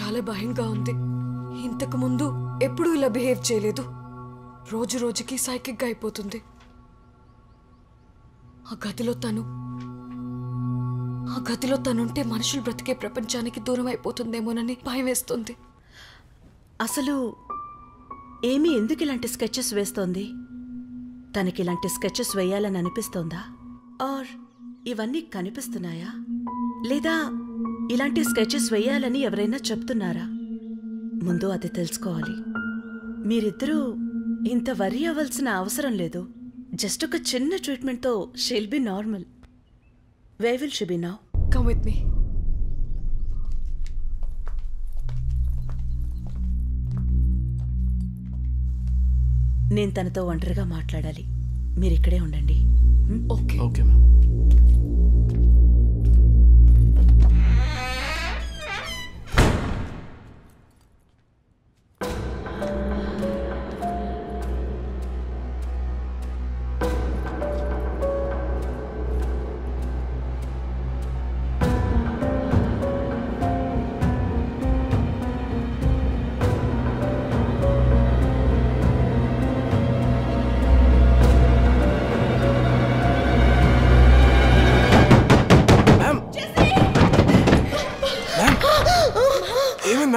చాలా భయంగా ఉంది. ఇంతకు ముందు ఎప్పుడూ ఇలా బిహేవ్ చేయలేదు. రోజు రోజుకి సైకిక్గా అయిపోతుంది. ఆ గదిలో తను ఆ గదిలో తనుంటే మనుషులు బ్రతికే ప్రపంచానికి దూరం అయిపోతుందేమోనని భయం వేస్తుంది. అసలు ఏమి ఎందుకు ఇలాంటి స్కెచెస్ వేస్తోంది? తనకి ఇలాంటి స్కెచెస్ వేయాలని అనిపిస్తోందా? ఆర్ ఇవన్నీ కనిపిస్తున్నాయా? లేదా ఇలాంటి స్కెచెస్ వేయాలని ఎవరైనా చెప్తున్నారా? ముందు అది తెలుసుకోవాలి. మీరిద్దరూ ఇంత వరి అవ్వాల్సిన అవసరం లేదు. జస్ట్ ఒక చిన్న ట్రీట్మెంట్తో she'll be normal. When will she be now come with me నేను తనతో ఒంటరిగా మాట్లాడాలి. మీరిక్కడే ఉండండి. Okay okay ma'am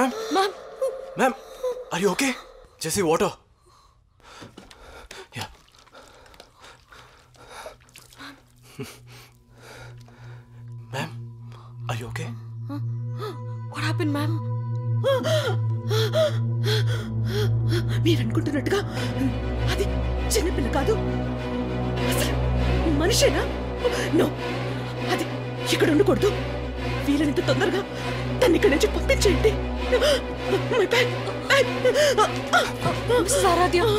ma'am ma'am ma'am are you okay Jessie water yeah ma'am are you okay what happen ma'am మీరనుకుంటున్నట్టుగా అది చిన్నపిల్ల కాదు. మనిషేనా? నో అది ఇక్కడ ఉండకూడదు. వీలైనంత తొందరగా తన్ని ఇక్కడి నుంచి పంపించేయండి.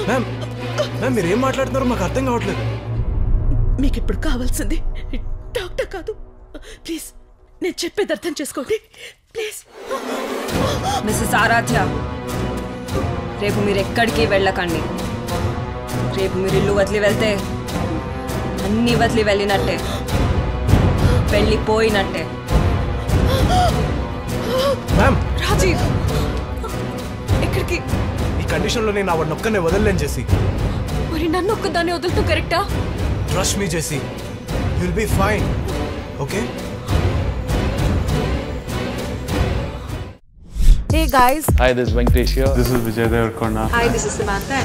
మ్యామ్ మ్యామ్ మీరు మాట్లాడుతున్నారో మాకు అర్థం కావట్లేదు. మీకు ఇప్పుడు కావాల్సింది డాక్టర్ కాదు. ప్లీజ్ నేను చెప్పేది అర్థం చేసుకోండి. ప్లీజ్ మిస్సెస్ ఆరాధ్య రేపు మీరు ఎక్కడికి వెళ్ళకండి. రేపు మీరు ఇల్లు వదిలి వెళ్తే అన్నీ వదిలి వెళ్ళినట్టే. వెళ్ళిపోయినట్టే. మ్యామ్ రాజీవ్ ఎక్కడికి ఈ కండిషన్లో నేను ఆవిడ నొక్కనే వదలలేను చేసి మరి నన్ను ఒక్కదాన్ని వదులుతూ కరెక్టా ట్రస్ట్ మీ చేసి will be fine okay Hey guys, Hi, this is Venkatesh here. This is Vijay Devarkonda.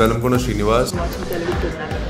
Velankonda Srinivas subscribe to Telugu Film Nagar.